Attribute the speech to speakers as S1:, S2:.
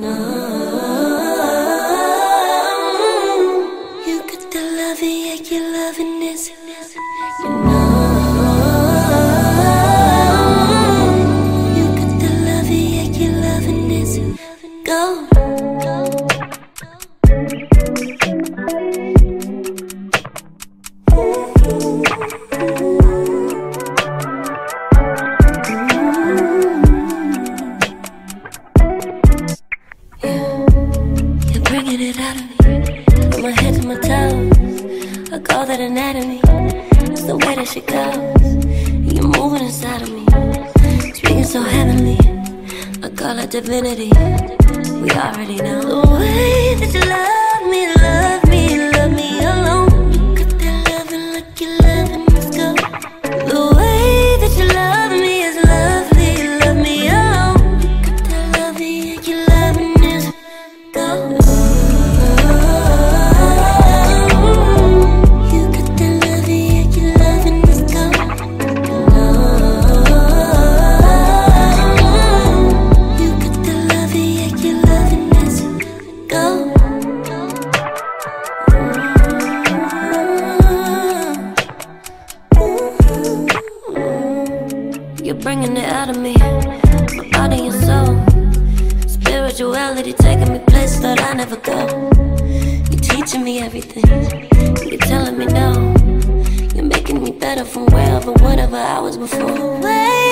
S1: You From my head to my toes. I call that anatomy. It's the way that she goes. You're moving inside of me. Speaking so heavenly. I call it divinity. We already know. The way that you love me, love me, love me alone. You got that loving like you're loving this go. You're bringing it out of me, my body and soul. Spirituality taking me places that I never go. You're teaching me everything. You're telling me no. You're making me better from wherever, whatever I was before. The